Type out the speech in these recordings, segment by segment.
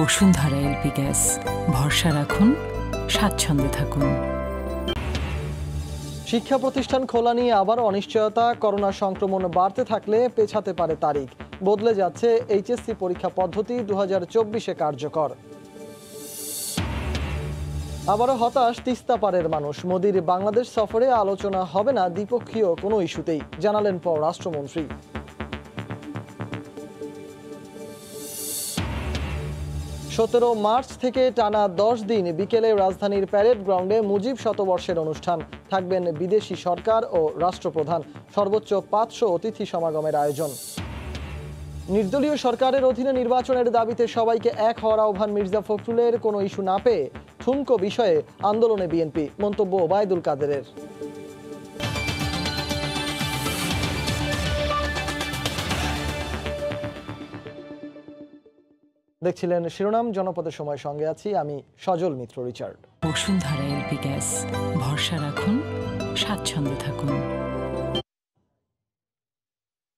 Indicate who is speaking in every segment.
Speaker 1: Bashundhara LP gas. ভরসা রাখুন, স্বাচ্ছন্দ্যে থাকুন।
Speaker 2: শিক্ষা প্রতিষ্ঠান খোলা নিয়ে আবার অনিশ্চয়তা, করোনা সংক্রমণ বাড়তে থাকলে পেছাতে পারে তারিখ। বদলে যাচ্ছে এইচএসসি পরীক্ষা পদ্ধতি দু হাজার চব্বিশে কার্যকর। আবারও হতাশ তিস্তা পারের মানুষ। মোদির বাংলাদেশ সফরে আলোচনা হবে না, দ্বিপক্ষীয় কোনো ইস্যুতেই, জানালেন পররাষ্ট্রমন্ত্রী। সতেরো মার্চ থেকে টানা দশ দিন বিকেলে রাজধানীর প্যারেড গ্রাউন্ডে মুজিব শতবর্ষের অনুষ্ঠান। থাকবেন বিদেশি সরকার ও রাষ্ট্রপ্রধান। সর্বোচ্চ পাঁচশো অতিথি সমাগমের আয়োজন। নির্দলীয় সরকারের অধীনে নির্বাচনের দাবিতে সবাইকে এক হওয়ার আহ্বান মির্জা ফখরুলের। কোনো ইস্যু না পেয়ে ঠুনকো বিষয়ে আন্দোলনে বিএনপি। মন্তব্য ওবায়দুল কাদেরের। দেখছিলেন শিরোনাম জনপদের সময় সঙ্গে আছি আমি Sajal Mitra Richard.
Speaker 1: Bashundhara LP gas ভরসা রাখুন স্বাচ্ছন্দ্যে থাকুন।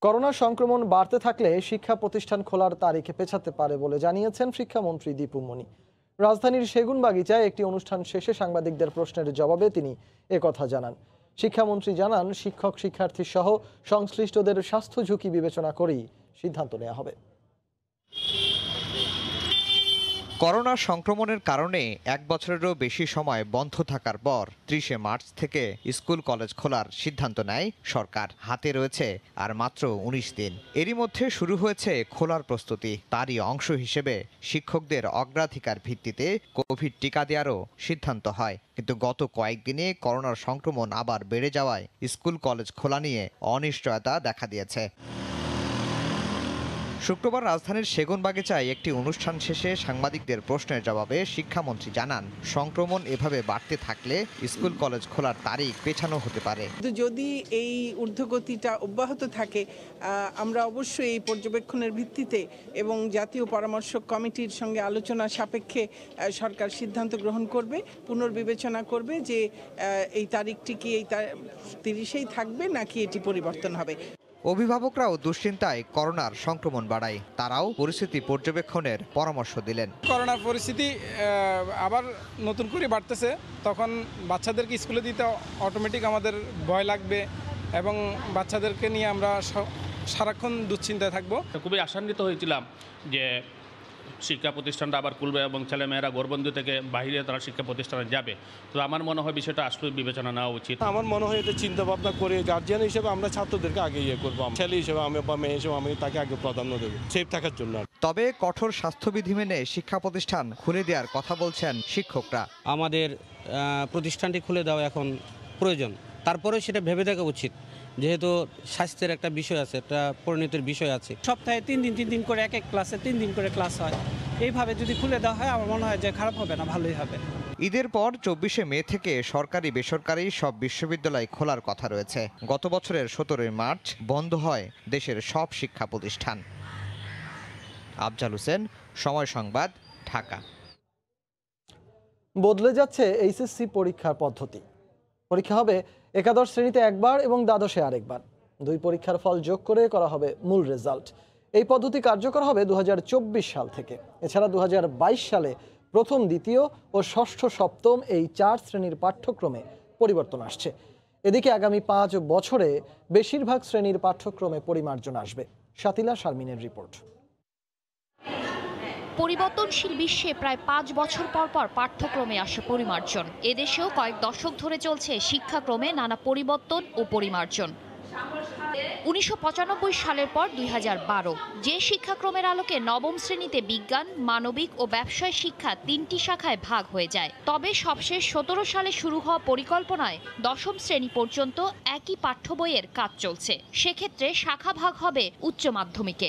Speaker 2: করোনা সংক্রমণ বাড়তে থাকলে শিক্ষা প্রতিষ্ঠান খোলার তারিখে পেছাতে পারে বলে জানিয়েছেন শিক্ষামন্ত্রী দীপু মনি। রাজধানীর সেগুনবাগিচায় একটি অনুষ্ঠান শেষে সাংবাদিকদের প্রশ্নের জবাবে তিনি একথা জানান। শিক্ষামন্ত্রী জানান শিক্ষক শিক্ষার্থী সহ সংশ্লিষ্টদের স্বাস্থ্য ঝুঁকি বিবেচনা করেই সিদ্ধান্ত নেওয়া হবে।
Speaker 3: করোনা সংক্রমণের কারণে এক বছরেরও বেশি সময় বন্ধ থাকার পর ত্রিশে মার্চ থেকে স্কুল কলেজ খোলার সিদ্ধান্ত নেয় সরকার। হাতে রয়েছে আর মাত্র উনিশ দিন। এরই মধ্যে শুরু হয়েছে খোলার প্রস্তুতি। তারই অংশ হিসেবে শিক্ষকদের অগ্রাধিকার ভিত্তিতে কোভিড টিকা দেওয়ারও সিদ্ধান্ত হয়। কিন্তু গত কয়েকদিনে করোনার সংক্রমণ আবার বেড়ে যাওয়ায় স্কুল কলেজ খোলা নিয়ে অনিশ্চয়তা দেখা দিয়েছে। শুক্রবার রাজধানীর সেগুনবাগিচায় একটি অনুষ্ঠান শেষে সাংবাদিকদের প্রশ্নের জবাবে শিক্ষামন্ত্রী জানান, সংক্রমণ এভাবে বাড়তে থাকলে স্কুল, কলেজ খোলার তারিখ পেছানো হতে পারে।
Speaker 4: যদি এই ঊর্ধ্বগতিটা অব্যাহত থাকে আমরা অবশ্যই এই পর্যবেক্ষণের ভিত্তিতে এবং জাতীয় পরামর্শক কমিটির সঙ্গে আলোচনা সাপেক্ষে সরকার সিদ্ধান্ত গ্রহণ করবে, পুনর্বিবেচনা করবে যে এই তারিখটি কি এই তিরিশেই থাকবে নাকি এটি পরিবর্তন হবে।
Speaker 3: অভিভাবকরাও দুশ্চিন্তায় করোনার সংক্রমণ বাড়ায়। তারাও পরিস্থিতি পর্যবেক্ষণের পরামর্শ দিলেন।
Speaker 5: করোনার পরিস্থিতি আবার নতুন করে বাড়তেছে। তখন বাচ্চাদেরকে স্কুলে দিতে অটোমেটিক আমাদের ভয় লাগবে এবং বাচ্চাদেরকে নিয়ে আমরা সারাক্ষণ দুশ্চিন্তায় থাকব।
Speaker 6: খুবই আশান্বিত হয়েছিলাম যে শিক্ষা প্রতিষ্ঠানটা আবার খুলবে এবং ছেলেমেয়েরা গর্বন্ধু থেকে বাইরে তারা শিক্ষা প্রতিষ্ঠানে যাবে। তো আমার মনে হয় বিষয়টা আসলে বিবেচনা নেওয়া উচিত।
Speaker 7: আমার মনে হয় এটা চিন্তা ভাবনা করে গার্জিয়ান হিসেবে আমরা ছাত্রদেরকে আগে ইয়ে করব ছেলে হিসেবে আমি বা মেয়ে হিসেবে আমি তাকে আগে প্রাধান্য দেবো সেফ থাকার জন্য
Speaker 3: তবে কঠোর স্বাস্থ্যবিধি মেনে শিক্ষা প্রতিষ্ঠান খুলে দেওয়ার কথা বলছেন শিক্ষকরা।
Speaker 8: আমাদের প্রতিষ্ঠানটি খুলে দেওয়া এখন প্রয়োজন। তারপরে সেটা ভেবে দেখা উচিত। যেহেতু স্বাস্থ্যের একটা বিষয় আছে একটা পরিণতির বিষয় আছে।
Speaker 9: সপ্তাহে তিন দিন তিন দিন করে এক এক ক্লাসে তিন দিন করে ক্লাস হয়। এইভাবে যদি খুলে দেওয়া হয় আমার মনে হয় যে খারাপ হবে না ভালোই হবে।
Speaker 3: ঈদের পর চব্বিশে মে থেকে সরকারি বেসরকারি সব বিশ্ববিদ্যালয় খোলার কথা রয়েছে। গত বছরের সতেরোই মার্চ বন্ধ হয় দেশের সব শিক্ষা প্রতিষ্ঠান। আফজাল হোসেন সময় সংবাদ ঢাকা।
Speaker 2: বদলে যাচ্ছে এইচএসসি পরীক্ষার পদ্ধতি। পরীক্ষা হবে একাদশ শ্রেণীতে একবার এবং দ্বাদশে আরেকবার। দুই পরীক্ষার ফল যোগ করে করা হবে মূল রেজাল্ট। এই পদ্ধতি কার্যকর হবে দু হাজার চব্বিশ সাল থেকে। এছাড়া দু হাজার বাইশ সালে প্রথম, দ্বিতীয় ও ষষ্ঠ সপ্তম এই চার শ্রেণির পাঠ্যক্রমে পরিবর্তন আসছে। এদিকে আগামী পাঁচ বছরে বেশিরভাগ শ্রেণির পাঠ্যক্রমে পরিমার্জন আসবে। শাতিলা শারমিনের রিপোর্ট।
Speaker 10: পরিবর্তনশীল বিশ্বে প্রায় পাঁচ বছর পর পর পাঠ্যক্রমে আসে পরিমার্জন। এদেশেও কয়েক দশক ধরে চলছে শিক্ষাক্রমে নানা পরিবর্তন ও পরিমার্জন। উনিশশো পঁচানব্বই সালের পর দুই হাজার বারো, যে শিক্ষাক্রমের আলোকে নবম শ্রেণীতে বিজ্ঞান, মানবিক ও ব্যবসায় শিক্ষা তিনটি শাখায় ভাগ হয়ে যায়। তবে সবশেষ সতেরো সালে শুরু হওয়া পরিকল্পনায় দশম শ্রেণি পর্যন্ত একই পাঠ্য বইয়ের কাজ চলছে। সেক্ষেত্রে শাখা ভাগ হবে উচ্চ মাধ্যমিকে।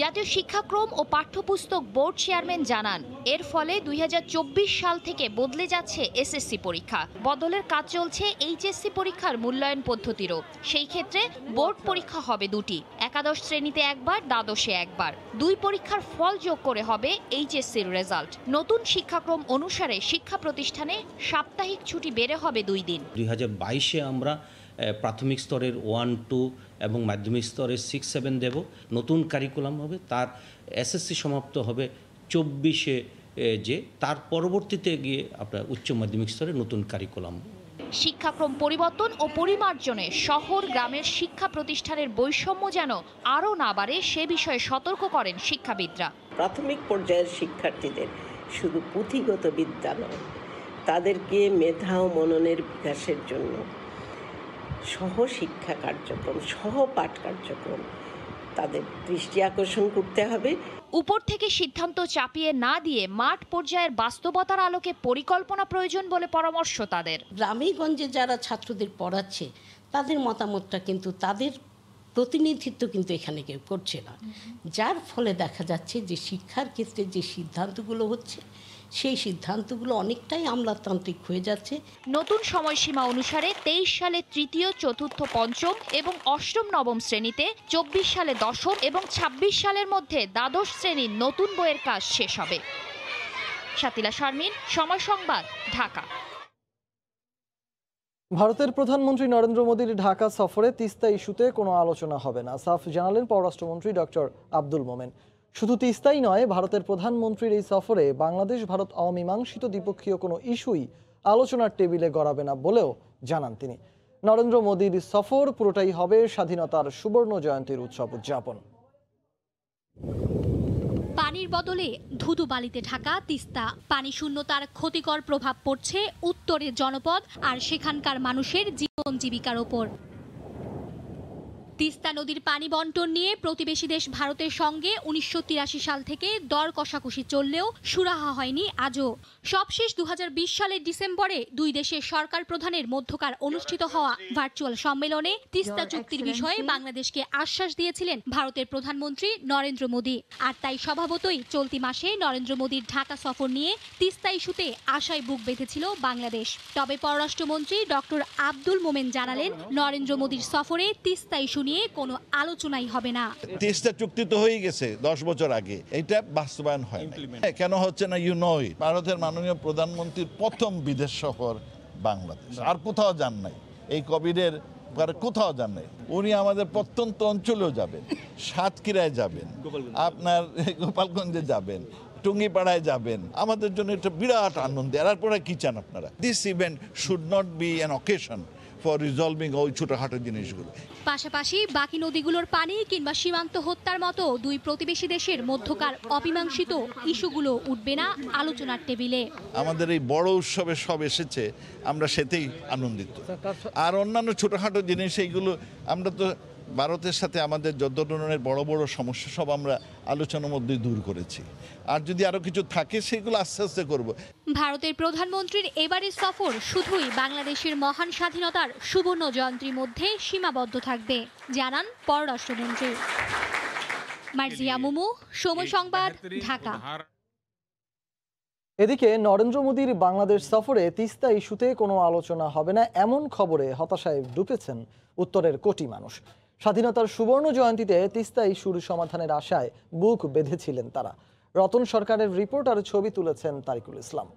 Speaker 10: জাতীয় শিক্ষাক্রম ও পাঠ্যপুস্তক বোর্ড চেয়ারম্যান জানান, এর ফলে দুই হাজার চব্বিশ সাল থেকে বদলে যাচ্ছে এসএসসি পরীক্ষা। বদলের কাজ চলছে এইচএসসি পরীক্ষার মূল্যায়ন পদ্ধতিরও। সেই ক্ষেত্রে বোর্ড পরীক্ষা হবে দুটি, একাদশ শ্রেণীতে একবার, দ্বাদশে একবার। দুই পরীক্ষার ফল যোগ করে হবে এইচএসসির রেজাল্ট। নতুন শিক্ষাক্রম অনুসারে শিক্ষা প্রতিষ্ঠানে সাপ্তাহিক ছুটি বেড়ে হবে দুই দিন।
Speaker 11: দুই আমরা প্রাথমিক স্তরের ওয়ান, টু এবং মাধ্যমিক স্তরে সিক্স সেভেন দেব। নতুন কারিকুলাম হবে তার এসএসসি সমাপ্ত হবে চব্বিশে যে। তার পরবর্তীতে গিয়ে আপনার উচ্চ মাধ্যমিক স্তরে নতুন কারিকুলাম
Speaker 10: শিক্ষাক্রম পরিবর্তন ও পরিমার্জনে শহর গ্রামের শিক্ষা প্রতিষ্ঠানের বৈষম্য যেন আরও না বাড়ে সে বিষয়ে সতর্ক করেন শিক্ষাবিদরা।
Speaker 12: প্রাথমিক পর্যায়ের শিক্ষার্থীদের শুধু পুঁথিগত বিদ্যা নয় তাদেরকে মেধা ও মননের বিকাশের জন্য সহ শিক্ষা কার্যক্রম সহ পাঠ কার্যক্রম। তাদের দৃষ্টি আকর্ষণ করতে হবে।
Speaker 10: উপর থেকে সিদ্ধান্ত চাপিয়ে না দিয়ে মাঠ পর্যায়ের বাস্তবতার আলোকে পরিকল্পনা প্রয়োজন বলে পরামর্শ তাদের।
Speaker 13: গ্রামে গঞ্জে যারা ছাত্রদের পড়াচ্ছে তাদের মতামতটা কিন্তু তাদের প্রতিনিধিত্ব কিন্তু এখানে কেউ করছে না। যার ফলে দেখা যাচ্ছে যে শিক্ষার ক্ষেত্রে যে সিদ্ধান্তগুলো হচ্ছে সেই সিদ্ধান্তগুলো অনেকটাই আমলাতান্ত্রিক হয়ে যাচ্ছে।
Speaker 10: নতুন সময়সীমা অনুসারে তেইশ সালে তৃতীয় চতুর্থ পঞ্চম এবং অষ্টম নবম শ্রেণীতে চব্বিশ সালে দশম এবং ২৬ সালের মধ্যে দ্বাদশ শ্রেণির নতুন বইয়ের কাজ শেষ হবে। শাতিলা শারমিন সময় সংবাদ ঢাকা।
Speaker 2: ভারতের প্রধানমন্ত্রী নরেন্দ্র মোদীর ঢাকা সফরে তিস্তা ইস্যুতে কোনো আলোচনা হবে না সাফ জানালেন পররাষ্ট্রমন্ত্রী ডক্টর আব্দুল মোমেন। শুধু তিস্তাই নয়, ভারতের প্রধানমন্ত্রীর এই সফরে বাংলাদেশ, ভারত অমীমাংসিত দ্বিপক্ষীয় কোনো ইস্যুই আলোচনার টেবিলে গড়াবে না বলেও জানান তিনি। নরেন্দ্র মোদীর সফর পুরোটাই হবে স্বাধীনতার সুবর্ণ জয়ন্তীর উৎসব উদযাপন।
Speaker 14: পানির বদলে ধুধু বালিতে ঢাকা, তিস্তা। পানি শূন্যতার ক্ষতিকর প্রভাব পড়ছে উত্তরের জনপদ আর সেখানকার মানুষের জীবন জীবিকার ওপর। তিস্তা নদীর পানি বন্টন নিয়ে প্রতিবেশী দেশ ভারতের সঙ্গে উনিশশো তিরাশি সাল থেকে দর কষাকষি চললেও সুরাহা হয়নি আজও। সবশেষ দু হাজার বিশ সালের ডিসেম্বরে দুই দেশের সরকার প্রধানের মধ্যকার অনুষ্ঠিত হওয়া ভার্চুয়াল সম্মেলনে তিস্তা চুক্তির বিষয়ে বাংলাদেশকে আশ্বাস দিয়েছিলেন ভারতের প্রধানমন্ত্রী নরেন্দ্র মোদী। আর তাই স্বভাবতই চলতি মাসে নরেন্দ্র মোদীর ঢাকা সফর নিয়ে তিস্তা ইস্যুতে আশায় বুক বেঁধেছিল বাংলাদেশ। তবে পররাষ্ট্রমন্ত্রী ডক্টর আব্দুল মোমেন জানালেন নরেন্দ্র মোদীর সফরে তিস্তা ইস্যু নিয়ে কোনো আলোচনাই হবে না।
Speaker 15: তিস্তা চুক্তি তো হয়ে গেছে দশ বছর আগে। এটা বাস্তবায়ন হয় কেন হচ্ছে না ইউ নয় ভারতের মাননীয় প্রধানমন্ত্রীর প্রথম বিদেশ সফর বাংলাদেশ। আর কোথাও যান নাই। এই কোভিডের কোথাও যান নাই। উনি আমাদের প্রত্যন্ত অঞ্চলেও যাবেন। সাতক্ষীরায় যাবেন। আপনার গোপালগঞ্জে যাবেন। টুঙ্গিপাড়ায় যাবেন। আমাদের জন্য একটা বিরাট আনন্দ। আর পরে কি চান আপনারা? This event should not be an occasion for resolving ওই ছোটোখাটো জিনিসগুলো।
Speaker 14: পাশাপাশি বাকি নদীগুলোর পানি কিংবা সীমান্ত হত্যার মতো দুই প্রতিবেশী দেশের মধ্যকার অমীমাংসিত ইস্যুগুলো উঠবে না আলোচনার টেবিলে।
Speaker 15: আমাদের এই বড় উৎসবে সব এসেছে আমরা সেতেই আনন্দিত। আর অন্যান্য ছোটোখাটো জিনিস এইগুলো আমরা তো ভারতের সাথে আমাদের যত ধরনের বড় বড় সমস্যা সব আমরা আলোচনার মধ্যে দূর করেছি। আর যদি আরও কিছু থাকে সেগুলো আস্তে আস্তে করব।
Speaker 14: ভারতের প্রধানমন্ত্রীর এবারের সফর শুধুই বাংলাদেশের মহান স্বাধীনতার সুবর্ণ জয়ন্তীর মধ্যে সীমাবদ্ধ থাকবে। জানান পররাষ্ট্রমন্ত্রী। মার্জিয়া মুমু সময় সংবাদ ঢাকা।
Speaker 2: এদিকে নরেন্দ্র মোদীর বাংলাদেশ সফরে তিস্তা ইস্যুতে কোনো আলোচনা হবে না এমন খবরে হতাশায় ডুবেছেন উত্তরের কোটি মানুষ। স্বাধীনতার সুবর্ণ জয়ন্তীতে তিস্তা ইস্যুর সমাধানের আশায় বুক বেঁধেছিলেন তারা। রতন সরকারের রিপোর্ট আর ছবি তুলেছেন তারিকুল ইসলাম।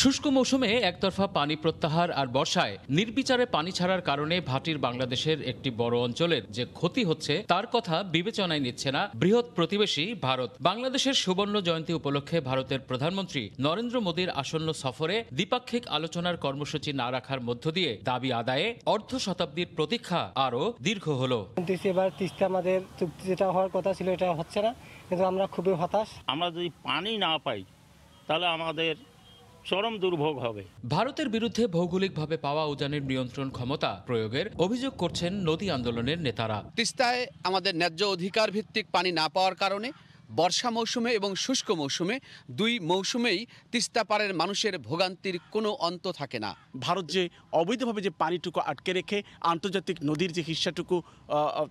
Speaker 16: শুষ্ক মৌসুমে একতরফা পানি প্রত্যাহার আর বর্ষায় নির্বিচারে পানি ছাড়ার কারণে ভাটির বাংলাদেশের একটি বড় অঞ্চলের যে ক্ষতি হচ্ছে তার কথা বিবেচনায় নিচ্ছে না বৃহৎ প্রতিবেশী ভারত। বাংলাদেশের সুবর্ণ জয়ন্তী উপলক্ষে ভারতের প্রধানমন্ত্রী নরেন্দ্র মোদীর আসন্ন সফরে দ্বিপাক্ষিক আলোচনার কর্মসূচি না রাখার মধ্য দিয়ে দাবি আদায়ে অর্ধ শতাব্দীর প্রতীক্ষা আরও দীর্ঘ হলো।
Speaker 17: কিন্তু এবার তিস্তা আমাদের চুক্তি যেটা হওয়ার কথা ছিল এটা হচ্ছে না কিন্তু আমরা খুবই হতাশ।
Speaker 18: আমরা যদি পানি না পাই তাহলে আমাদের চরম দুর্ভোগ হবে।
Speaker 16: ভারতের বিরুদ্ধে ভৌগোলিকভাবে পাওয়া উজানের নিয়ন্ত্রণ ক্ষমতা প্রয়োগের অভিযোগ করছেন নদী আন্দোলনের নেতারা।
Speaker 19: তিস্তায় আমাদের ন্যায্য অধিকার ভিত্তিক পানি না পাওয়ার কারণে বর্ষা মৌসুমে এবং শুষ্ক মৌসুমে দুই মৌসুমেই তিস্তা পাড়ের মানুষের ভোগান্তির কোনো অন্ত থাকে না।
Speaker 20: ভারত যে অবৈধভাবে যে পানিটুকু আটকে রেখে আন্তর্জাতিক নদীর যে হিস্সাটুকু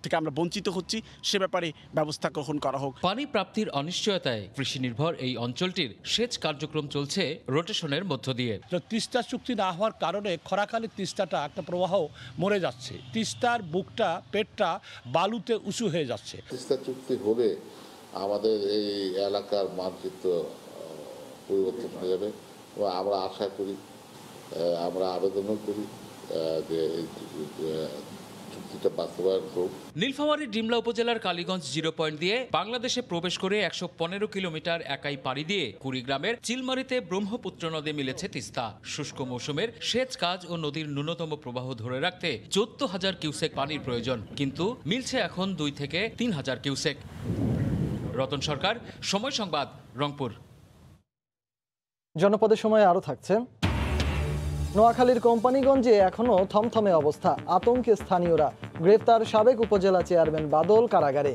Speaker 20: থেকে আমরা বঞ্চিত হচ্ছি সে ব্যাপারে ব্যবস্থা গ্রহণ করা হোক।
Speaker 16: পানি প্রাপ্তির অনিশ্চয়তায় কৃষি নির্ভর এই অঞ্চলটির সেচ কার্যক্রম চলছে রোটেশনের মধ্য দিয়ে।
Speaker 21: তিস্তা চুক্তি না হওয়ার কারণে খরাকালে তিস্তাটা একটা প্রবাহ মরে যাচ্ছে। তিস্তার বুকটা পেটটা বালুতে উঁচু হয়ে যাচ্ছে।
Speaker 22: তিস্তা চুক্তি হলে আমাদের এই এলাকার মানচিত্র পরিবর্তন হয়ে যাবে এবং আমরা আশা করি আমরা আবেদনও করি যে
Speaker 16: নীলফামারী ডিমলা উপজেলার কালীগঞ্জ জিরো পয়েন্ট দিয়ে বাংলাদেশে প্রবেশ করে একশো পনেরো কিলোমিটার একাই পাড়ি দিয়ে কুড়িগ্রামের চিলমারিতে ব্রহ্মপুত্র নদে মিলেছে তিস্তা। শুষ্ক মৌসুমের সেচ কাজ ও নদীর ন্যূনতম প্রবাহ ধরে রাখতে চোদ্দ হাজার কিউসেক পানির প্রয়োজন, কিন্তু মিলছে এখন দুই থেকে তিন হাজার কিউসেক। রতন সরকার, সময় সংবাদ, রংপুর।
Speaker 2: জনপদের সময় আরও থাকছে। নোয়াখালীর কোম্পানিগঞ্জে এখনও থমথমে অবস্থা। আতঙ্কে স্থানীয়রা। গ্রেফতার সাবেক উপজেলা চেয়ারম্যান বাদল কারাগারে।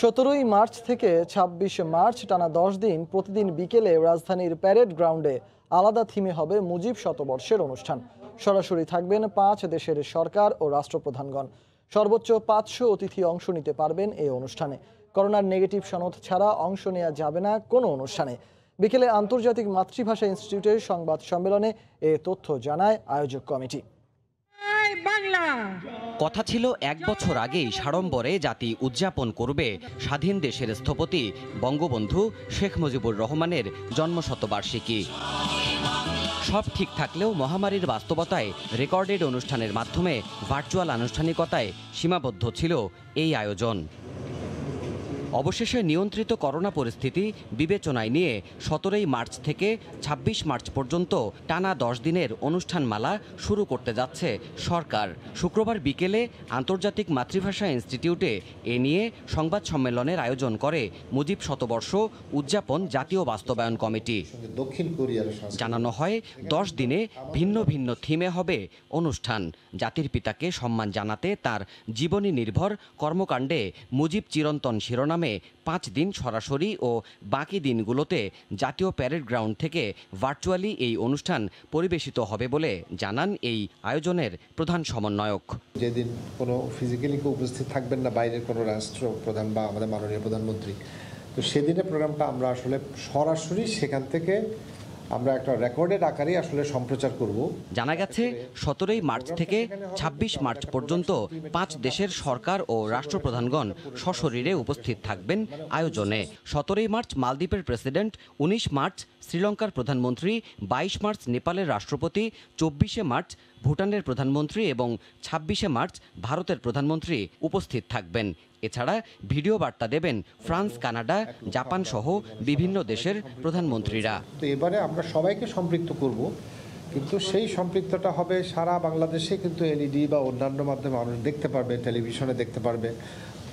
Speaker 2: সতেরোই মার্চ থেকে ছাব্বিশে মার্চ টানা দশ দিন প্রতিদিন বিকেলে রাজধানীর প্যারেড গ্রাউন্ডে আলাদা থিমে হবে মুজিব শতবর্ষের অনুষ্ঠান। সরাসরি থাকবেন পাঁচ দেশের সরকার ও রাষ্ট্রপ্রধানগণ। সর্বোচ্চ পাঁচশো অতিথি অংশ নিতে পারবেন এই অনুষ্ঠানে। করোনার নেগেটিভ সনদ ছাড়া অংশ নেওয়া যাবে না কোনো অনুষ্ঠানে। বিকেলে আন্তর্জাতিক মাতৃভাষা ইনস্টিটিউটের সংবাদ সম্মেলনে এ তথ্য জানায় আয়োজক কমিটি।
Speaker 23: কথা ছিল এক বছর আগেই সাড়ম্বরে জাতি উদযাপন করবে স্বাধীন দেশের স্থপতি বঙ্গবন্ধু শেখ মুজিবুর রহমানের জন্মশতবার্ষিকী। সব ঠিক থাকলেও মহামারীর বাস্তবতায় রেকর্ডেড অনুষ্ঠানের মাধ্যমে ভার্চুয়াল আনুষ্ঠানিকতায় সীমাবদ্ধ ছিল এই আয়োজন। অবশেষে নিয়ন্ত্রিত করোনা পরিস্থিতি বিবেচনায় নিয়ে সতেরোই মার্চ থেকে ২৬ মার্চ পর্যন্ত টানা দশ দিনের অনুষ্ঠানমালা শুরু করতে যাচ্ছে সরকার। শুক্রবার বিকেলে আন্তর্জাতিক মাতৃভাষা ইনস্টিটিউটে এ নিয়ে সংবাদ সম্মেলনের আয়োজন করে মুজিব শতবর্ষ উদযাপন জাতীয় বাস্তবায়ন কমিটি।
Speaker 24: দক্ষিণ কোরিয়ার
Speaker 23: জানানো হয় দশ দিনে ভিন্ন ভিন্ন থিমে হবে অনুষ্ঠান। জাতির পিতাকে সম্মান জানাতে তার জীবনী নির্ভর কর্মকাণ্ডে মুজিব চিরন্তন শিরোনামে পাঁচ দিন সরাসরি ও বাকি দিনগুলোতে জাতীয় প্যারেড গ্রাউন্ড থেকে ভার্চুয়ালি এই অনুষ্ঠান পরিবেশিত হবে বলে জানান এই আয়োজনের প্রধান সমন্বয়ক।
Speaker 24: যেদিন কোনো ফিজিক্যালি কেউ উপস্থিত থাকবেন না, বাইরের কোনো রাষ্ট্র প্রধান বা আমাদের মাননীয় প্রধানমন্ত্রী, তো সেদিনের প্রোগ্রামটা আমরা আসলে সরাসরি সেখান থেকে আমরা একটা রেকর্ডেড আকারে আসলে সম্প্রচার করব।
Speaker 23: জানা গেছে, সতেরোই মার্চ থেকে ২৬ মার্চ পর্যন্ত পাঁচ দেশের সরকার ও রাষ্ট্রপ্রধানগণ সশরীরে উপস্থিত থাকবেন আয়োজনে। সতেরোই মার্চ মালদ্বীপের প্রেসিডেন্ট ১৯ মার্চ শ্রীলঙ্কার প্রধানমন্ত্রী ২২ মার্চ নেপালের রাষ্ট্রপতি, চব্বিশে মার্চ ভুটানের প্রধানমন্ত্রী এবং ছাব্বিশে মার্চ ভারতের প্রধানমন্ত্রী উপস্থিত থাকবেন। এছাড়া ভিডিও বার্তা দেবেন ফ্রান্স, কানাডা, জাপান সহ বিভিন্ন দেশের প্রধানমন্ত্রীরা।
Speaker 24: তো এবারে আমরা সবাইকে সম্পৃক্ত করব, কিন্তু সেই সম্পৃক্তটা হবে সারা বাংলাদেশে, কিন্তু এলইডি বা অন্যান্য মাধ্যমে মানুষ দেখতে পারবে, টেলিভিশনে দেখতে পারবে।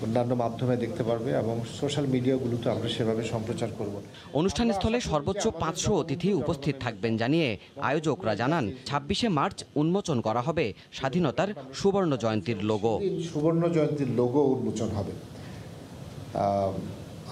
Speaker 24: অন্যান্য মাধ্যমে দেখতে পারবে এবং সোশ্যাল মিডিয়াগুলোতে আমরা সেভাবে সম্প্রচার করব।
Speaker 23: অনুষ্ঠানস্থলে সর্বোচ্চ পাঁচশো অতিথি উপস্থিত থাকবেন জানিয়ে আয়োজকরা জানান ছাব্বিশে মার্চ উন্মোচন করা হবে স্বাধীনতার সুবর্ণ জয়ন্তীর লোগো
Speaker 24: সুবর্ণ জয়ন্তীর লোগো উন্মোচন হবে।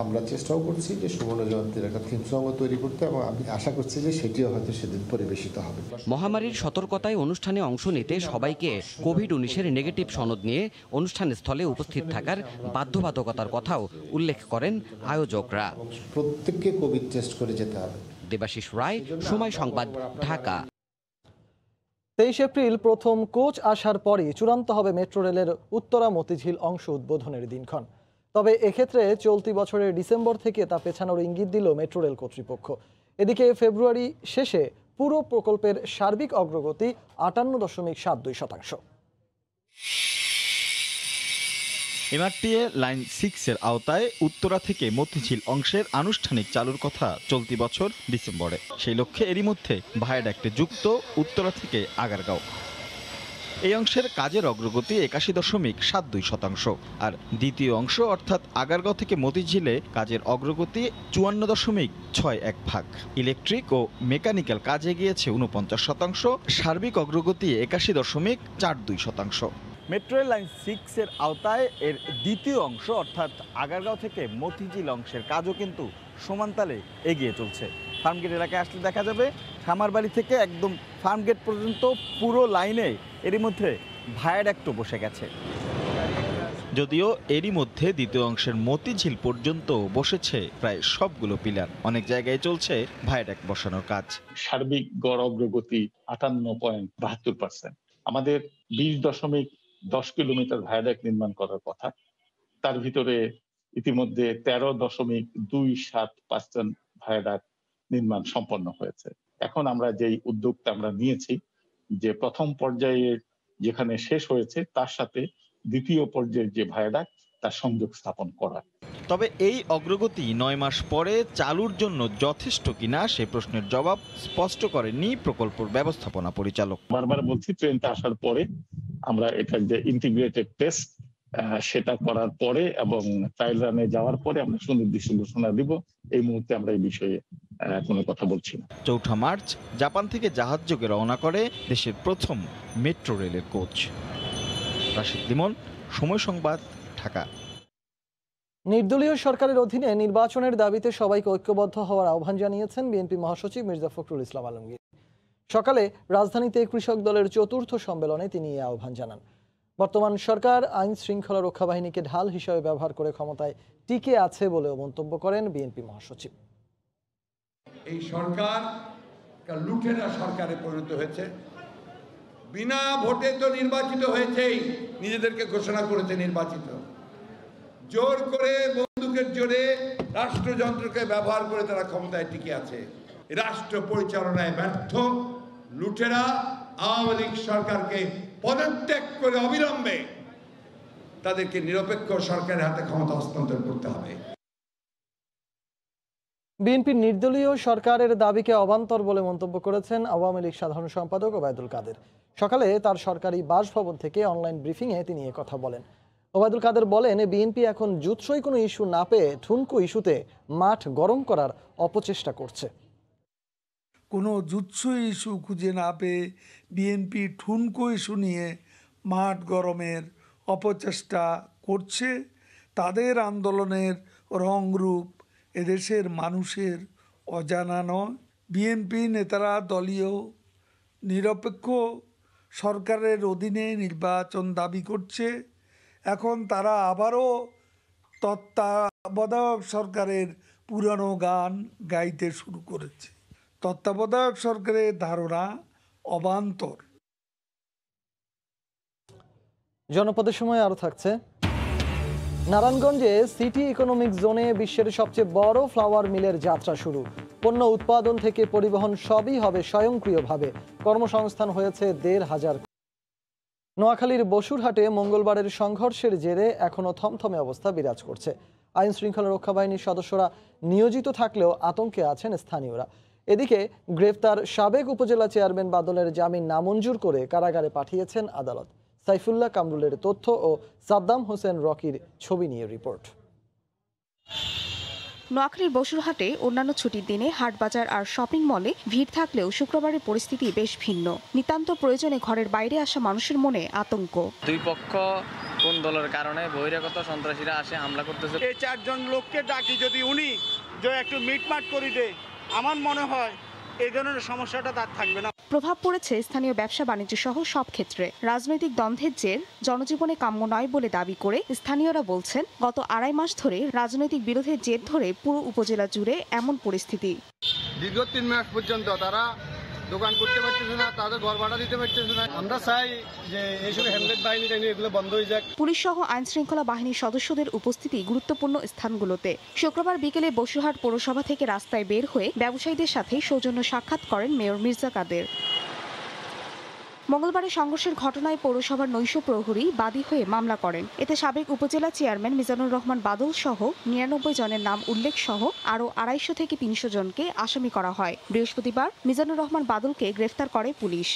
Speaker 24: আমরা চেষ্টাও করছি যে সুবর্ণ জয়ন্তীর একটা থিম সঙ্গ তৈরি করতে এবং আমি আশা করছি যে সেটিও হয়তো সেদিন পরিবেশিত হবে।
Speaker 23: মহামারীর সতর্কতায় অনুষ্ঠানে অংশ নিতে সবাইকে কোভিড উনিশের নেগেটিভ সনদ নিয়ে অনুষ্ঠান স্থলে উপস্থিত থাকার বাধ্যবাধকতার কথাও উল্লেখ করেন আয়োজকরা।
Speaker 24: প্রত্যেককে কোভিড টেস্ট করে যেতে হবে।
Speaker 23: দেবাশিস রায় সময় সংবাদ ঢাকা।
Speaker 2: তেইশ এপ্রিল প্রথম কোচ আসার পরই চূড়ান্ত হবে মেট্রো রেলের উত্তরা মতিঝিল অংশ উদ্বোধনের দিনক্ষণ। তবে এক্ষেত্রে চলতি বছরের ডিসেম্বর থেকে তা পেছানোর ইঙ্গিত দিল মেট্রো রেল কর্তৃপক্ষ। এদিকে ফেব্রুয়ারি শেষে পুরো প্রকল্পের সার্বিক অগ্রগতি আটান্ন দশমিক সাত দুই শতাংশ।
Speaker 25: এমআরটিএ লাইন সিক্সের আওতায় উত্তরা থেকে মতিঝিল অংশের আনুষ্ঠানিক চালুর কথা চলতি বছর ডিসেম্বরে। সেই লক্ষ্যে এরই মধ্যে ভায়াডাক্টে যুক্ত উত্তরা থেকে আগারগাঁও। এই অংশের কাজের অগ্রগতি একাশি দশমিক সাত দুই শতাংশ। আর দ্বিতীয় অংশ, অর্থাৎ আগারগাঁও থেকে মতিঝিলে, কাজের অগ্রগতি চুয়ান্ন দশমিক ছয় এক ভাগ। ইলেকট্রিক ও মেকানিক্যাল কাজে গিয়েছে উনপঞ্চাশ শতাংশ, সার্বিক অগ্রগতি একাশি দশমিক চার দুই শতাংশ।
Speaker 26: মেট্রো রেল লাইন সিক্সের আওতায় এর দ্বিতীয় অংশ, অর্থাৎ আগারগাঁও থেকে মতিঝিল অংশের কাজও কিন্তু সমানতালে এগিয়ে চলছে। ফার্মগেট এলাকায় আসলে দেখা যাবে খামারবাড়ি থেকে একদম ফার্ম গেট পর্যন্ত পুরো লাইনে এরই মধ্যে ভায়াডাক্টও বসে গেছে।
Speaker 25: যদিও এরই মধ্যে দ্বিতীয় অংশের মতিঝিল পর্যন্ত বসেছে প্রায় সবগুলো পিলার। অনেক জায়গায় চলছে ভায়াডাক বসানোর কাজ।
Speaker 27: সার্বিক গড় অগ্রগতি আটান্ন পয়েন্ট বাহাত্তর পার্সেন্ট আমাদের বিশ দশমিক দশ কিলোমিটার ভায়াডাক নির্মাণ করার কথা। তার ভিতরে ইতিমধ্যে তেরো দশমিক দুই সাত পার্সেন্ট ভায়াডাক নির্মাণ সম্পন্ন হয়েছে। এখন আমরা যেই উদ্যোগটা আমরা নিয়েছি যে প্রথম পর্যায়ে যেখানে শেষ হয়েছে তার সাথে দ্বিতীয় পর্যায়ের যে ভায়াডাক তার সংযোগ স্থাপন করা।
Speaker 25: তবে এই অগ্রগতি নয় মাস পরে চালুর জন্য যথেষ্ট কিনা সে প্রশ্নের জবাব স্পষ্ট করেননি প্রকল্পর ব্যবস্থাপনা পরিচালক।
Speaker 27: বারবার বলছি ট্রেনটা আসার পরে আমরা এটার যে ইন্টিগ্রেটেড টেস্ট সেটা করার পরে এবং ট্রায়াল রানে যাওয়ার পরে আমরা সুনির্দিষ্ট ঘোষণা দিব। এই মুহূর্তে আমরা এই বিষয়ে কোনো কথা বলছি না।
Speaker 25: চৌঠা মার্চ জাপান থেকে জাহাজ যোগে রওনা করে দেশের প্রথম মেট্রো রেলের কোচ। রাশিদ লিমন সময় সংবাদ ঢাকা।
Speaker 2: নির্দলীয় সরকারের অধীনে নির্বাচনের দাবিতে সবাইকে ঐক্যবদ্ধ হওয়ার আহ্বান জানিয়েছেন বিএনপি মহাসচিব মির্জা ফখরুল ইসলাম আলমগীর। সকালে রাজধানীতে কৃষক দলের চতুর্থ সম্মেলনে তিনি এই আহ্বান জানান। বর্তমান সরকার আইন শৃঙ্খলা রক্ষা বাহিনীকে ঢাল হিসেবে ব্যবহার করে ক্ষমতায় টিকে আছে বলেও মন্তব্য করেন বিএনপি মহাসচিব।
Speaker 28: এই সরকার লুটেরা সরকারে পরিণত হয়েছে। বিনা ভোটে তো নির্বাচিত হয়েছেই, নিজেদেরকে ঘোষণা করেছে নির্বাচিত। জোর করে বন্দুকের জোরে রাষ্ট্রযন্ত্রকে ব্যবহার করে তারা ক্ষমতায় টিকে আছে। রাষ্ট্র পরিচালনায় ব্যর্থ লুটেরা আওয়ামী লীগ সরকারকে পদত্যাগ করে অবিলম্বে তাদেরকে নিরপেক্ষ সরকারের হাতে ক্ষমতা হস্তান্তর করতে হবে।
Speaker 2: বিএনপির নির্দলীয় সরকারের দাবিকে অবান্তর বলে মন্তব্য করেছেন আওয়ামী লীগ সাধারণ সম্পাদক ওবায়দুল কাদের। সকালে তার সরকারি বাসভবন থেকে অনলাইন ব্রিফিংয়ে তিনি কথা বলেন। ওবায়দুল কাদের বলেন, বিএনপি এখন জুৎসই কোনো ইস্যু না পেয়ে ঠুনকো ইস্যুতে মাঠ গরম করার অপচেষ্টা করছে।
Speaker 29: কোনো জুৎসু ইস্যু খুঁজে না পেয়ে বিএনপি ঠুনকো ইস্যু নিয়ে মাঠ গরমের অপচেষ্টা করছে। তাদের আন্দোলনের রংরূপ এদেশের মানুষের অজানা নয়। বিএনপি নেতারা দলীয় নিরপেক্ষ সরকারের অধীনে নির্বাচন দাবি করছে। এখন তারা আবারও তত্ত্বাবধায়ক সরকারের পুরানো গান গাইতে শুরু করেছে। তত্ত্বাবধায়ক সরকারের ধারণা অবান্তর।
Speaker 2: জনপদের সময় আরও থাকছে। নারায়ণগঞ্জে সিটি ইকোনমিক জোনে বিশ্বের সবচেয়ে বড় ফ্লাওয়ার মিলের যাত্রা শুরু। পণ্য উৎপাদন থেকে পরিবহন সবই হবে স্বয়ংক্রিয়ভাবে। কর্মসংস্থান হয়েছে দেড় হাজার। নোয়াখালীর বসুরহাটে মঙ্গলবারের সংঘর্ষের জেরে এখনও থমথমে অবস্থা বিরাজ করছে। আইন শৃঙ্খলা রক্ষা বাহিনীর সদস্যরা নিয়োজিত থাকলেও আতঙ্কে আছেন স্থানীয়রা। এদিকে গ্রেফতার সাবেক উপজেলা চেয়ারম্যান বাদলের জামিন নামঞ্জুর করে কারাগারে পাঠিয়েছেন আদালত। সাইফুল্লাহ কামরুলের তথ্য ও সাদ্দাম হোসেন রকির ছবি নিয়ে রিপোর্ট।
Speaker 30: নোয়াখালীর বসুরহাটে অন্যান্য ছুটির দিনে হাটবাজার আর শপিং মলে ভিড় থাকলেও শুক্রবারের পরিস্থিতি বেশ ভিন্ন। নিতান্ত প্রয়োজনে ঘরের বাইরে আসা মানুষের মনে আতঙ্ক।
Speaker 31: দুই পক্ষ কোন দলের কারণে বহিরাগত সন্ত্রাসীরা আসে হামলা করতেছে?
Speaker 32: এই চারজন লোককে ডাকি যদি উনি যে একটু মিটমাট করি দেয় আমার মনে হয় এই ধরনের সমস্যাটা তার থাকবে না।
Speaker 30: প্রভাব পড়েছে স্থানীয় ব্যবসা বাণিজ্য সহ সব ক্ষেত্রে। রাজনৈতিক দ্বন্দ্বের জের জনজীবনে কাম্য নয় বলে দাবি করে স্থানীয়রা বলছেন গত আড়াই মাস ধরে রাজনৈতিক বিরোধের জের ধরে পুরো উপজেলা জুড়ে এমন পরিস্থিতি।
Speaker 33: দীর্ঘ তিন মাস পর্যন্ত তারা দোকান করতে পারতেছে না, তাদের ঘর ভাড়া দিতে পারতেছে না। আমরা চাই যে এইসব হ্যান্ডেড বাহিনী টাইনি এগুলো বন্ধ হয়ে যাক।
Speaker 30: পুলিশ সহ আইন শৃঙ্খলা বাহিনীর সদস্যদের উপস্থিতি গুরুত্বপূর্ণ স্থানগুলোতে। শুক্রবার বিকেলে বসুরহাট পৌরসভা থেকে রাস্তায় বের হয়ে ব্যবসায়ীদের সাথে সৌজন্য সাক্ষাৎ করেন মেয়র মির্জা কাদের। মঙ্গলবারের সংঘর্ষের ঘটনায় পৌরসভার নৈশ প্রহরী বাদী হয়ে মামলা করেন। এতে সাবেক উপজেলা চেয়ারম্যান মিজানুর রহমান বাদল সহ নিরানব্বই জনের নাম উল্লেখ সহ আরও আড়াইশো থেকে তিনশো জনকে আসামি করা হয়। বৃহস্পতিবার মিজানুর রহমান বাদলকে গ্রেফতার করে পুলিশ।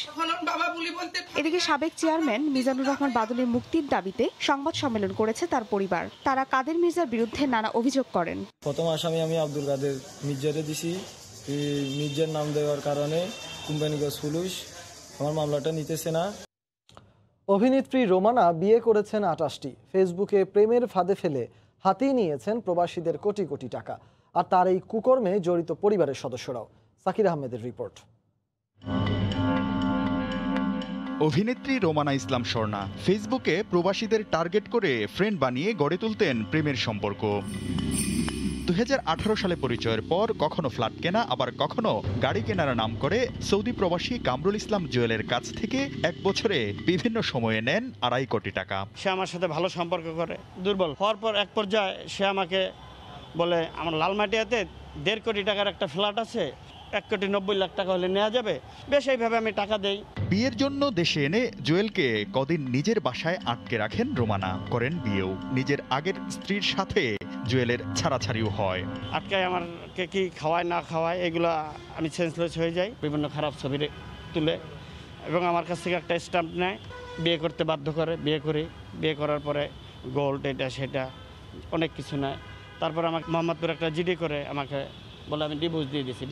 Speaker 30: এদিকে সাবেক চেয়ারম্যান মিজানুর রহমান বাদলের মুক্তির দাবিতে সংবাদ সম্মেলন করেছে তার পরিবার। তারা কাদের মির্জার বিরুদ্ধে নানা অভিযোগ করেন।
Speaker 34: প্রথম আসামি আমি আব্দুল কাদের মির্জারে দিছি। মির্জার নাম দেওয়ার কারণে কোম্পানিগঞ্জ পুলিশ আমার মামলাটা নিতেছে না।
Speaker 2: অভিনেত্রী রোমানা বিয়ে করেছেন আটাশটি। ফেসবুকে প্রেমের ফাঁদে ফেলে হাতিয়ে নিয়েছেন প্রবাসীদের কোটি কোটি টাকা। আর তার এই কুকর্মে জড়িত পরিবারের সদস্যরাও। সাকির আহমেদের রিপোর্ট।
Speaker 25: অভিনেত্রী রোমানা ইসলাম স্বর্ণা ফেসবুকে প্রবাসীদের টার্গেট করে ফ্রেন্ড বানিয়ে গড়ে তুলতেন প্রেমের সম্পর্ক। দু হাজার আঠারো সালে পরিচয়ের পর কখনো ফ্ল্যাট কেনা, আবার কখনো গাড়ি কেনার নাম করে সৌদি প্রবাসী কামরুল ইসলাম জুয়েলের কাছ থেকে এক বছরে বিভিন্ন সময়ে নেন আড়াই কোটি টাকা।
Speaker 32: সে আমার সাথে ভালো সম্পর্ক করে, দুর্বল। হওয়ার পর এক পর্যায়ে সে আমাকে বলে, আমার লালমাটিয়াতে দেড় কোটি টাকার একটা ফ্ল্যাট আছে
Speaker 18: এক কোটি নব্বই লাখ টাকা হলে নেওয়া যাবে। বেশ এইভাবে আমি টাকা দেই।
Speaker 25: বিয়ের জন্য দেশে এনে জুয়েলকে কদিন নিজের বাসায় আটকে রাখেন রোমানা। করেন বিয়েও। নিজের আগের স্ত্রীর সাথে জুয়েলের ছাড়াছাড়িও হয়।
Speaker 18: আটকায় আমারকে কি খাওয়ায় না খাওয়ায় এগুলো আমি সেন্সলেস হয়ে যাই বিভিন্ন খারাপ ছবি তুলে। এবং আমার কাছ থেকে একটা স্ট্যাম্প নেয় বিয়ে করতে বাধ্য করে বিয়ে করি। বিয়ে করার পরে গোল্ড এটা সেটা অনেক কিছু নেয়। তারপর আমাকে মোহাম্মদপুর একটা জিডি করে আমাকে বলে আমি ডিভোর্স দিয়ে দিয়েছি।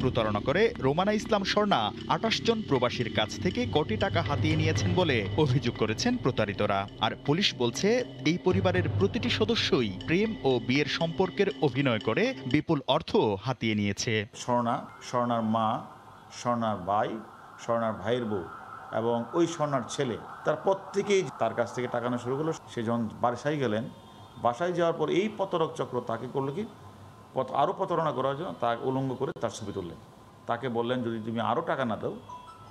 Speaker 25: প্রতারণা করে রোমানা ইসলাম স্বর্ণা আটাশ জন প্রবাসীর কাছ থেকে কোটি টাকা হাতিয়ে নিয়েছেন বলে অভিযোগ করেছেন প্রতারিতরা। আর পুলিশ বলছে, এই পরিবারের প্রতিটি সদস্যই প্রেম ও বিয়ের সম্পর্কের অভিনয় করে বিপুল অর্থ হাতিয়ে নিয়েছে।
Speaker 35: স্বর্ণা, স্বর্ণার মা, স্বর্ণার ভাই, স্বর্ণার ভাইয়ের বউ এবং ওই স্বর্ণার ছেলে, তার প্রত্যেকেই তার কাছ থেকে টাকা নেওয়া শুরু করল। সে যখন বাসায় গেলেন। বাসায় যাওয়ার পর এই পতরক চক্র তাকে করল কি? পথ আরও প্রতারণা করার জন্য তা উলঙ্গ করে তার ছবি তুললেন। তাকে বললেন যদি তুমি আরও টাকা না দাও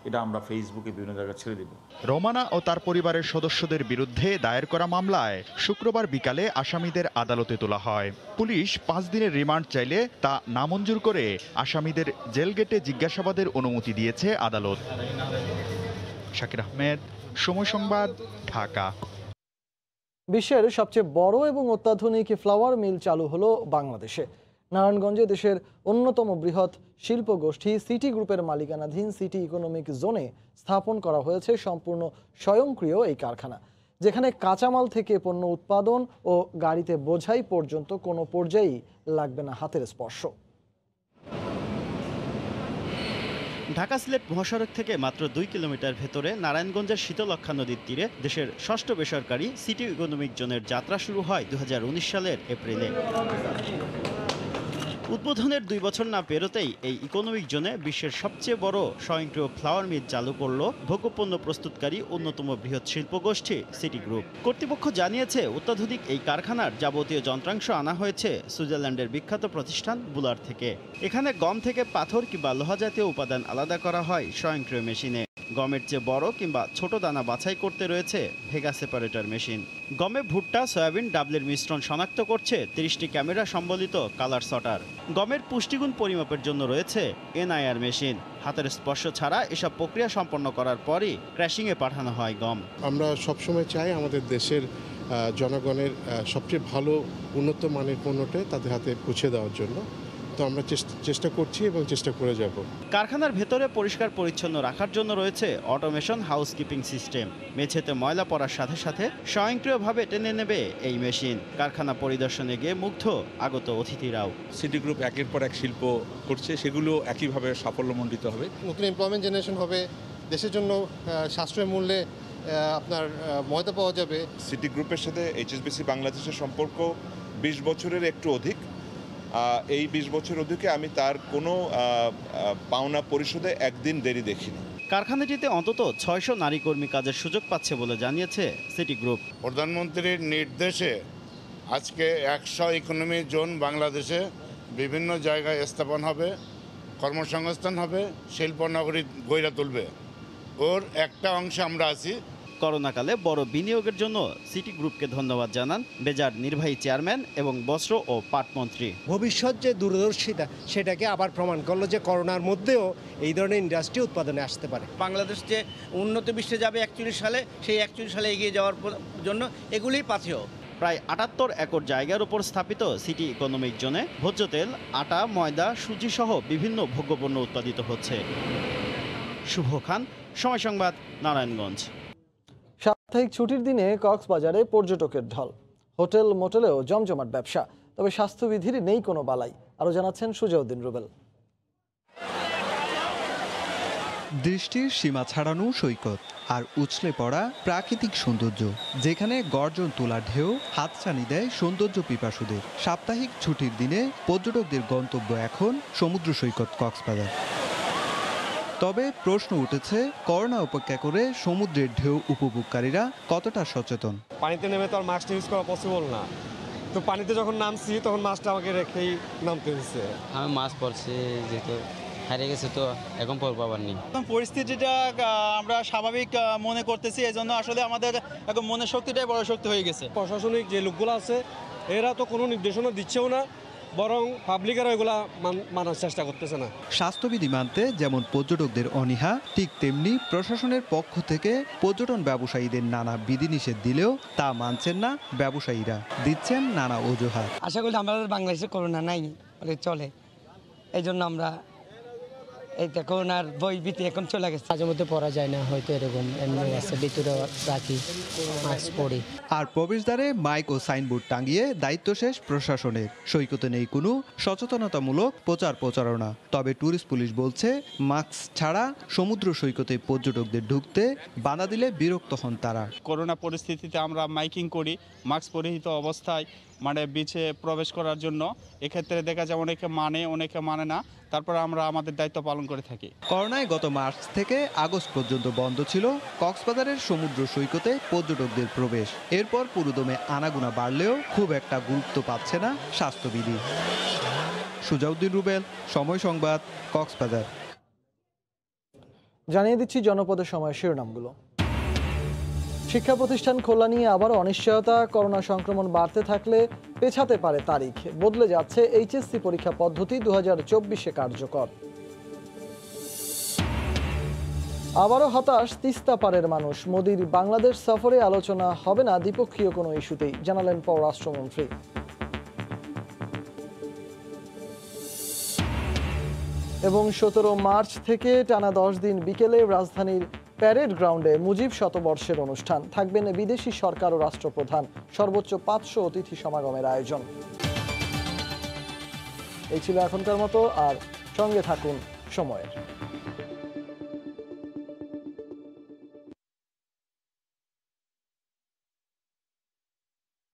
Speaker 35: এটা আমরা ফেসবুকে বিভিন্ন জায়গায় ছেড়ে দেবো।
Speaker 25: রোমানা ও তার পরিবারের সদস্যদের বিরুদ্ধে দায়ের করা মামলায় শুক্রবার বিকালে আসামিদের আদালতে তোলা হয়। পুলিশ পাঁচ দিনের রিমান্ড চাইলে তা নামঞ্জুর করে আসামিদের জেল গেটে জিজ্ঞাসাবাদের অনুমতি দিয়েছে আদালত। শাকির আহমেদ সময় সংবাদ ঢাকা।
Speaker 2: বিশ্বের সবচেয়ে বড় এবং অত্যাধুনিক ফ্লাওয়ার মিল চালু হলো বাংলাদেশে। নারায়ণগঞ্জে দেশের অন্যতম বৃহৎ শিল্প গোষ্ঠী সিটি গ্রুপের মালিকানাধীন সিটি ইকোনমিক জোনে স্থাপন করা হয়েছে সম্পূর্ণ স্বয়ংক্রিয় এই কারখানা, যেখানে কাঁচামাল থেকে পণ্য উৎপাদন ও গাড়িতে বোঝাই পর্যন্ত কোনো পর্যায়েই লাগবে না হাতের স্পর্শ।
Speaker 36: ঢাকা সিলেট মহাসড়ক থেকে মাত্র দুই কিলোমিটার ভেতরে নারায়ণগঞ্জের শীতলক্ষা নদীর তীরে দেশের ষষ্ঠ বেসরকারি সিটি ইকোনমিক জোনের যাত্রা শুরু হয় দু হাজার উনিশ সালের এপ্রিলে। উদ্বোধনের দুই বছর না পেরোতেই এই ইকোনমিক জোনে বিশ্বের সবচেয়ে বড় স্বয়ংক্রিয় ফ্লাওয়ার মিল চালু করল ভোগ্যপণ্য প্রস্তুতকারী অন্যতম বৃহৎ শিল্পগোষ্ঠী সিটি গ্রুপ। কর্তৃপক্ষ জানিয়েছে, অত্যাধুনিক এই কারখানার যাবতীয় যন্ত্রাংশ আনা হয়েছে সুইজারল্যান্ডের বিখ্যাত প্রতিষ্ঠান বুলার থেকে। এখানে গম থেকে পাথর কিংবা লোহা জাতীয় উপাদান আলাদা করা হয় স্বয়ংক্রিয় মেশিনে। গমের চেয়ে বড় কিংবা ছোট দানা বাছাই করতে রয়েছে ভেগা সেপারেটর মেশিন। গমে ভুট্টা, সয়াবিন, ডাবলের মিশ্রণ শনাক্ত করছে তিরিশটি ক্যামেরা সম্বলিত কালার সটার। গমের পুষ্টিগুণ পরিমাপের জন্য রয়েছে এনআইআর মেশিন। হাতের স্পর্শ ছাড়া এসব প্রক্রিয়া সম্পন্ন করার পরই ক্র্যাশিংয়ে পাঠানো হয় গম।
Speaker 37: আমরা সবসময় চাই আমাদের দেশের জনগণের সবচেয়ে ভালো, উন্নত মানের পণ্যটা তাদের হাতে পৌঁছে দেওয়ার জন্য। তো আমরা চেষ্টা- চেষ্টা করছি এবং চেষ্টা করে যাব।
Speaker 36: কারখানার ভেতরে পরিষ্কার পরিচ্ছন্ন রাখার জন্য রয়েছে অটোমেশন হাউসকিপিং সিস্টেম মেঝেতে ময়লা পড়ার সাথে সাথে স্বয়ংক্রিয়ভাবে টেনে নেবে এই মেশিন। কারখানা পরিদর্শনে গিয়ে মুগ্ধ আগত অতিথিরাও।
Speaker 38: সিটি গ্রুপ একের পর এক শিল্প করছে সেগুলো একইভাবে সাফল্যমণ্ডিত হবে।
Speaker 33: নতুন এমপ্লয়মেন্ট জেনারেশন হবে। দেশের জন্য সাশ্রয় মূল্যে আপনার ময়দা পাওয়া যাবে।
Speaker 39: সিটি গ্রুপের সাথে এইচএসবিসি বাংলাদেশের সম্পর্ক বিশ বছরের একটু অধিক। এই বিশ বছর অধিকে আমি তার কোনো পাওনা পরিশোধে একদিন দেরি দেখিনি।
Speaker 36: কারখানাটিতে অন্তত ছয়শো নারী কর্মী কাজের সুযোগ পাচ্ছে বলে জানিয়েছে সিটি গ্রুপ।
Speaker 40: প্রধানমন্ত্রীর নির্দেশে আজকে একশো ইকোনমি জোন বাংলাদেশে বিভিন্ন জায়গায় স্থাপন হবে কর্মসংস্থান হবে শিল্পনগরী গইরা তুলবে। ওর একটা অংশে আমরা আছি
Speaker 36: করোনাকালে বড় বিনিয়োগের জন্য সিটি গ্রুপকে ধন্যবাদ জানান বেজার নির্বাহী চেয়ারম্যান এবং বস্ত্র ও পাট মন্ত্রী
Speaker 41: ভবিষ্যৎ যে দূরদর্শিতা সেটাকে আবার প্রমাণ করল যে করোনার মধ্যেও এই ধরনের ইন্ডাস্ট্রি উৎপাদনে আসতে পারে।
Speaker 42: বাংলাদেশ যে উন্নত বিশ্বে যাবে একচল্লিশ সালে সেই একচল্লিশ সালে এগিয়ে যাওয়ার জন্য এগুলিই পাথেয়।
Speaker 36: প্রায় আটাত্তর একর জায়গার উপর স্থাপিত সিটি ইকোনমিক জোনে ভোজ্য তেল আটা ময়দা সুজি সহ বিভিন্ন ভোগ্যপণ্য উৎপাদিত হচ্ছে। শুভ খান সময় সংবাদ নারায়ণগঞ্জ।
Speaker 2: সাপ্তাহিক ছুটির দিনে কক্সবাজারে পর্যটকের ঢল। হোটেল মোটেলেও জমজমাট ব্যবসা, তবে স্বাস্থ্যবিধির নেই কোনো বালাই, আরও জানাচ্ছেন সুজাউদ্দিন রুবেল।
Speaker 43: দৃষ্টির সীমা ছাড়ানো সৈকত আর উছলে পড়া প্রাকৃতিক সৌন্দর্য, যেখানে গর্জন তোলা ঢেউ, হাতছানি দেয় সৌন্দর্য পিপাসুদের। সাপ্তাহিক ছুটির দিনে পর্যটকদের গন্তব্য এখন সমুদ্র সৈকত কক্সবাজার। তবে প্রশ্ন উঠেছে করোনা উপেক্ষা করে সমুদ্রের ঢেউ উপভোগকারীরা কতটা সচেতন?
Speaker 34: পানিতে নেমে তো আর মাস্কটা ইউজ করা পসিবল না। তো পানিতে যখন নামছি তখন মাছটা আমাকে রেখেই নামতে হয়েছে
Speaker 44: আমি মাছ পড়ছি যেহেতু হারিয়ে গেছে তো এখন পড়ব আবার নেই।
Speaker 45: এখন পরিস্থিতিটা আমরা স্বাভাবিক মনে করতেছি এই জন্য আসলে আমাদের এখন মনের শক্তিটাই বড় শক্তি হয়ে গেছে।
Speaker 34: প্রশাসনিক যে লোকগুলো আছে এরা তো কোনো নির্দেশনা দিচ্ছেও না।
Speaker 46: বরং পাবলিকেরা এগুলা মান- মানার চেষ্টা করতেছে না।
Speaker 43: স্বাস্থ্যবিধি মানতে যেমন পর্যটকদের অনীহা ঠিক তেমনি প্রশাসনের পক্ষ থেকে পর্যটন ব্যবসায়ীদের নানা বিধিনিষেধ দিলেও তা মানছেন না ব্যবসায়ীরা। দিচ্ছেন নানা অজুহাত।
Speaker 47: আশা করি আমাদের বাংলাদেশে করোনা নাই চলে। এই জন্য আমরা এইটা করোনার বই ভীতি এখন চলে গেছে।
Speaker 48: মাঝে মধ্যে পড়া যায় না হয়তো এরকম এমনি আছে ভিতরে রাখি মাস্ক পরি
Speaker 43: আর প্রবেশদ্বারে মাইক ও সাইনবোর্ড টাঙিয়ে দায়িত্ব শেষ প্রশাসনের সৈকতে নেই কোনো সচেতনতামূলক প্রচার প্রচারণা। তবে ট্যুরিস্ট পুলিশ বলছে মাস্ক ছাড়া সমুদ্র সৈকতে পর্যটকদের ঢুকতে বাধা দিলে বিরক্ত হন তারা।
Speaker 45: করোনা পরিস্থিতিতে আমরা মাইকিং করি মাস্ক পরিহিত অবস্থায় মানে বিচে প্রবেশ করার জন্য। এক্ষেত্রে দেখা যায় অনেকে মানে অনেকে মানে না। তারপর আমরা আমাদের দায়িত্ব পালন করে থাকি।
Speaker 43: করোনায় গত মার্চ থেকে আগস্ট পর্যন্ত বন্ধ ছিল কক্সবাজারের সমুদ্র সৈকতে পর্যটকদের প্রবেশ। এরপর পুরোদমে আনাগুনা বাড়লেও খুব একটা গুরুত্ব পাচ্ছে না স্বাস্থ্যবিধি। সুজাউদ্দিন রুবেল সময় সংবাদ কক্সবাজার।
Speaker 2: জানিয়ে দিচ্ছি জনপদের সময় শিরোনামগুলো। শিক্ষা প্রতিষ্ঠান খোলা নিয়ে আবার অনিশ্চয়তা, করোনা সংক্রমণ বাড়তে থাকলে পেছাতে পারে তারিখ। বদলে যাচ্ছে এইচএসসি পরীক্ষা পদ্ধতি দু হাজার চব্বিশে কার্যকর। আবারও হতাশ, তিস্তা পারের মানুষ। মোদির বাংলাদেশ সফরে আলোচনা হবে না, দ্বিপক্ষীয় কোনো ইস্যুতেই, জানালেন পররাষ্ট্রমন্ত্রী। এবং সতেরো মার্চ থেকে টানা দশ দিন বিকেলে রাজধানীর প্যারেড গ্রাউন্ডে মুজিব শতবর্ষের অনুষ্ঠান। থাকবেন বিদেশি সরকার ও রাষ্ট্রপ্রধান। সর্বোচ্চ পাঁচশো অতিথি সমাগমের আয়োজন। এই ছিল এখনকার মতো, আর সঙ্গে থাকুন সময়ের।